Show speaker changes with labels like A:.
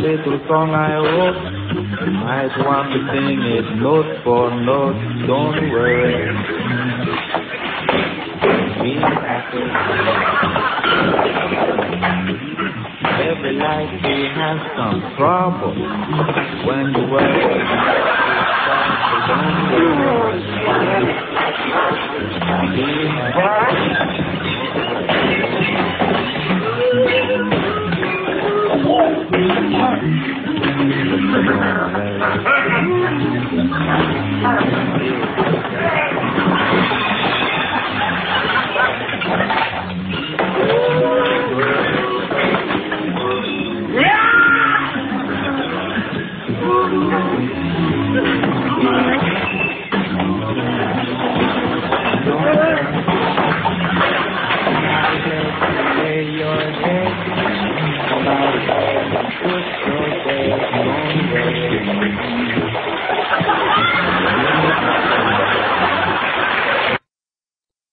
A: little song I wrote. You might want to sing it note for note. Don't worry. Be happy. Every life we has some trouble. When you worry, don't worry. Be happy. Hey, you're Put your day on